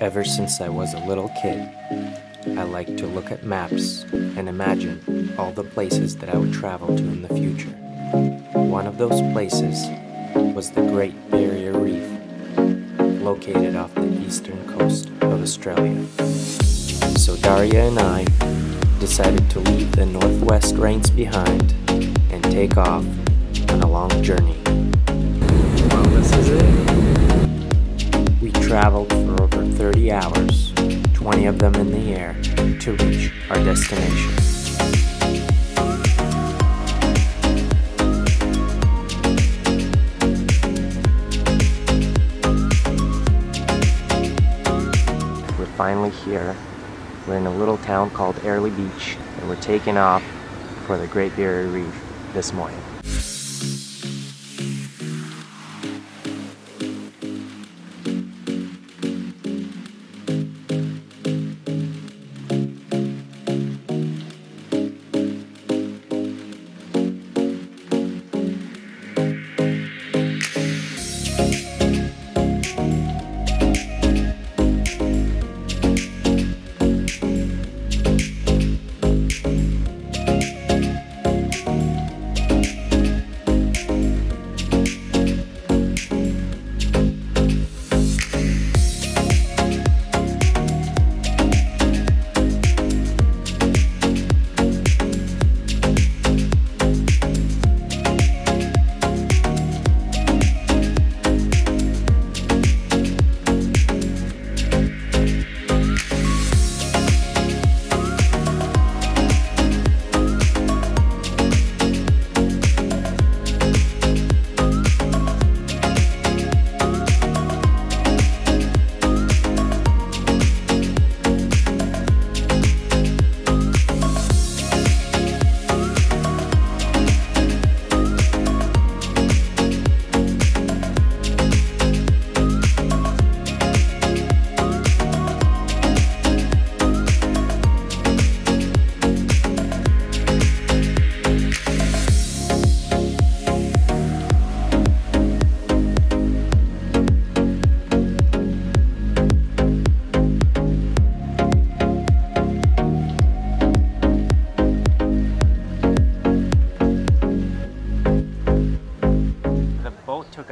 Ever since I was a little kid, I liked to look at maps and imagine all the places that I would travel to in the future. One of those places was the Great Barrier Reef, located off the eastern coast of Australia. So Daria and I decided to leave the northwest rains behind and take off on a long journey. Well, this is it. Traveled for over 30 hours, 20 of them in the air, to reach our destination. We're finally here. We're in a little town called Airlie Beach, and we're taking off for the Great Barrier Reef this morning.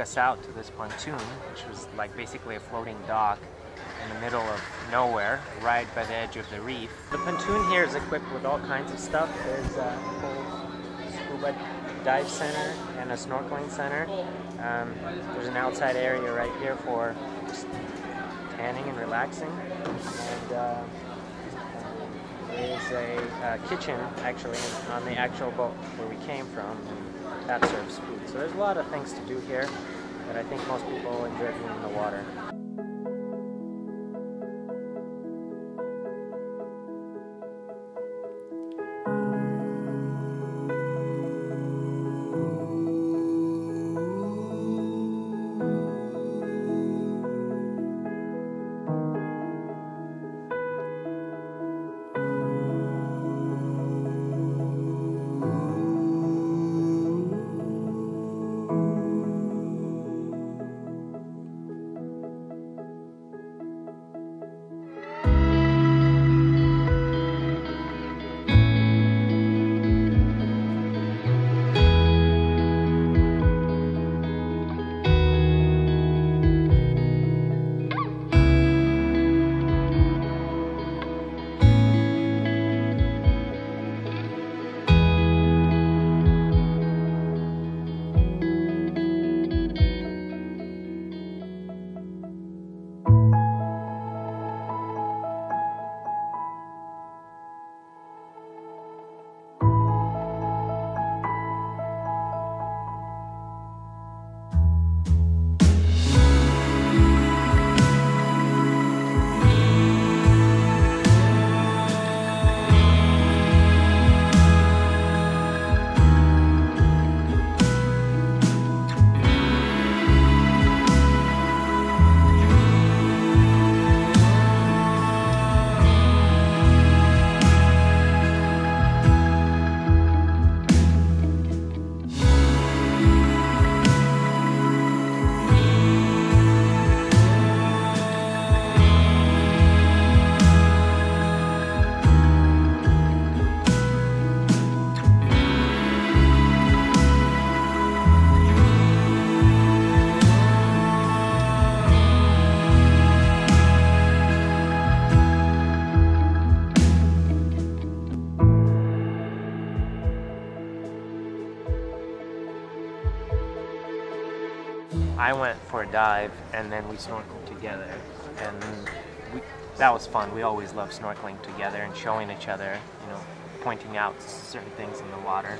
Us out to this pontoon, which was like basically a floating dock in the middle of nowhere, right by the edge of the reef. The pontoon here is equipped with all kinds of stuff. There's a whole scuba dive center and a snorkeling center. Um, there's an outside area right here for just tanning and relaxing. And uh, there's a uh, kitchen actually on the actual boat where we came from. And that serves food. So there's a lot of things to do here, but I think most people enjoy being in the water. I went for a dive and then we snorkeled together. And we, that was fun. We always love snorkeling together and showing each other, you know, pointing out certain things in the water.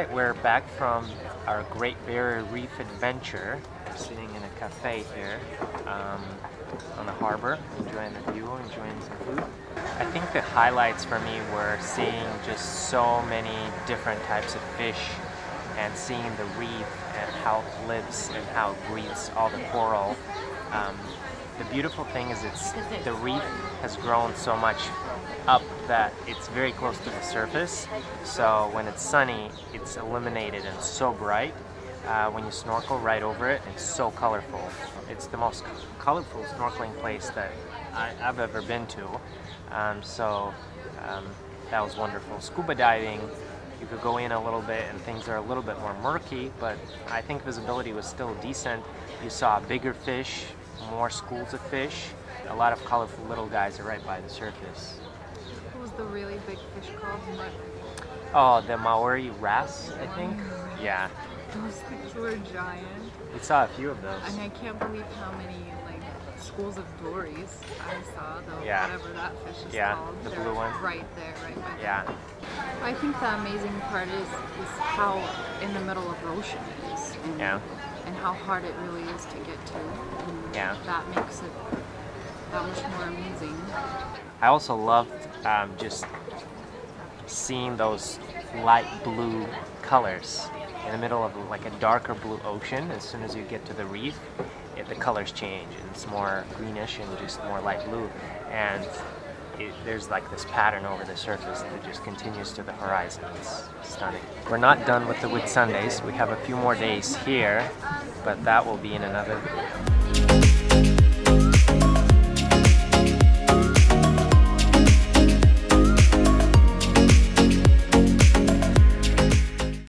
Right, we're back from our Great Barrier Reef adventure. We're sitting in a cafe here um, on the harbor, enjoying the view, enjoying some food. I think the highlights for me were seeing just so many different types of fish and seeing the reef and how it lives and how it breathes all the coral. Um, the beautiful thing is it's the reef has grown so much up that it's very close to the surface. So when it's sunny, it's illuminated and so bright. Uh, when you snorkel right over it, it's so colorful. It's the most colorful snorkeling place that I, have ever been to. Um, so um, that was wonderful. Scuba diving, you could go in a little bit and things are a little bit more murky, but I think visibility was still decent. You saw bigger fish, more schools of fish. A lot of colorful little guys are right by the surface. The really big fish called? What? Oh, the Maori wrasse, I think. Yeah, Those things were giant. we saw a few of those. And I can't believe how many like schools of dories I saw. Though Yeah. whatever that fish is Yeah, called. the They're blue one. Right there, right by Yeah, there. I think the amazing part is is how in the middle of the ocean it is. And, Yeah. And how hard it really is to get to. And Yeah. That makes it that much more amazing. I also loved um, just seeing those light blue colors in the middle of like a darker blue ocean. As soon as you get to the reef, it, the colors change and it's more greenish and just more light blue. And it, there's like this pattern over the surface that just continues to the horizon. It's stunning. We're not done with the Whitsundays. We have a few more days here, but that will be in another